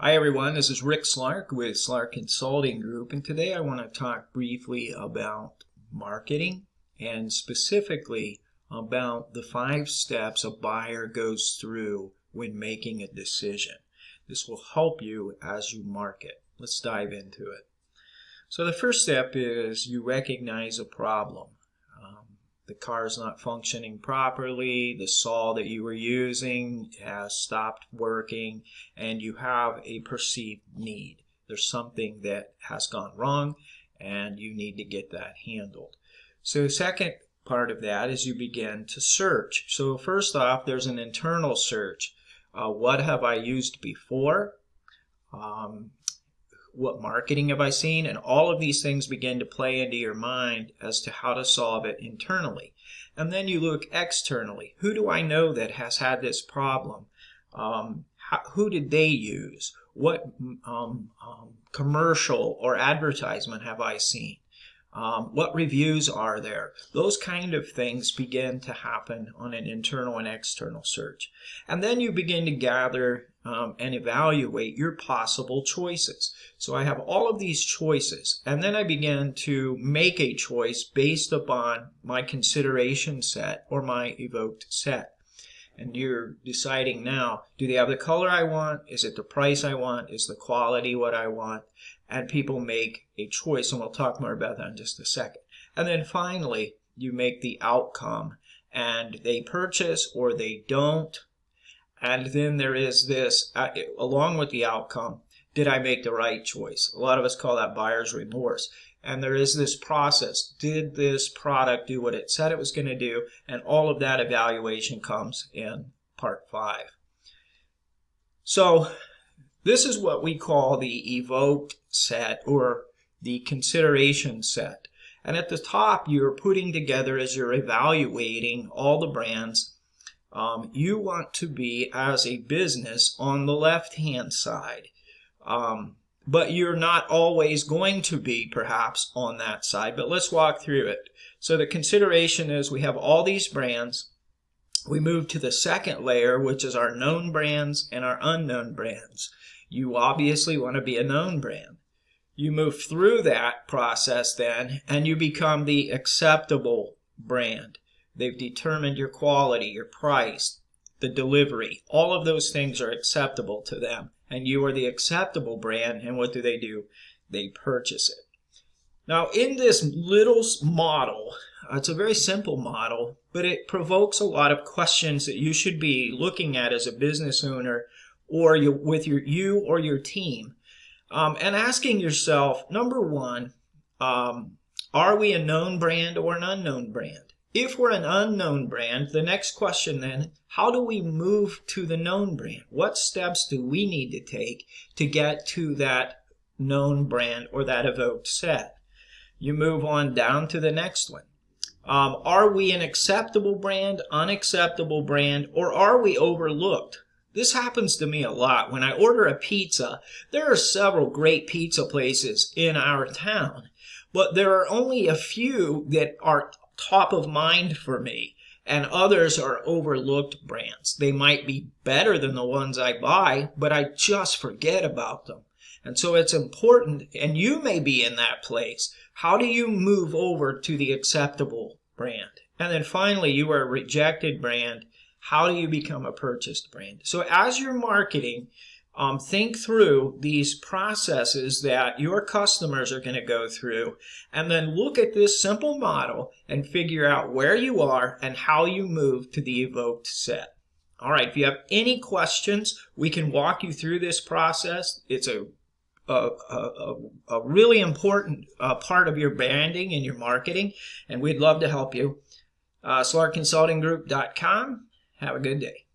Hi everyone, this is Rick Slark with Slark Consulting Group and today I want to talk briefly about marketing and specifically about the five steps a buyer goes through when making a decision. This will help you as you market. Let's dive into it. So the first step is you recognize a problem um, the car is not functioning properly, the saw that you were using has stopped working, and you have a perceived need. There's something that has gone wrong, and you need to get that handled. So second part of that is you begin to search. So first off, there's an internal search. Uh, what have I used before? Um, what marketing have I seen? And all of these things begin to play into your mind as to how to solve it internally. And then you look externally. Who do I know that has had this problem? Um, how, who did they use? What um, um, commercial or advertisement have I seen? Um, what reviews are there? Those kind of things begin to happen on an internal and external search. And then you begin to gather um, and evaluate your possible choices. So I have all of these choices, and then I begin to make a choice based upon my consideration set or my evoked set. And you're deciding now, do they have the color I want? Is it the price I want? Is the quality what I want? and people make a choice, and we'll talk more about that in just a second. And then finally, you make the outcome, and they purchase or they don't. And then there is this, along with the outcome, did I make the right choice? A lot of us call that buyer's remorse. And there is this process. Did this product do what it said it was going to do? And all of that evaluation comes in part five. So this is what we call the evoked set or the consideration set. And at the top, you're putting together as you're evaluating all the brands, um, you want to be as a business on the left hand side. Um, but you're not always going to be perhaps on that side. But let's walk through it. So the consideration is we have all these brands. We move to the second layer, which is our known brands and our unknown brands. You obviously want to be a known brand. You move through that process then and you become the acceptable brand. They've determined your quality, your price, the delivery. All of those things are acceptable to them. And you are the acceptable brand. And what do they do? They purchase it. Now, in this little model, it's a very simple model, but it provokes a lot of questions that you should be looking at as a business owner or you, with your you or your team, um, and asking yourself, number one, um, are we a known brand or an unknown brand? If we're an unknown brand, the next question then, how do we move to the known brand? What steps do we need to take to get to that known brand or that evoked set? You move on down to the next one. Um, are we an acceptable brand, unacceptable brand, or are we overlooked? This happens to me a lot. When I order a pizza, there are several great pizza places in our town, but there are only a few that are top of mind for me, and others are overlooked brands. They might be better than the ones I buy, but I just forget about them. And so it's important, and you may be in that place. How do you move over to the acceptable brand? And then finally, you are a rejected brand how do you become a purchased brand? So as you're marketing, um, think through these processes that your customers are going to go through and then look at this simple model and figure out where you are and how you move to the evoked set. All right, if you have any questions, we can walk you through this process. It's a a, a, a really important uh, part of your branding and your marketing, and we'd love to help you. Uh, SlarkConsultingGroup.com have a good day.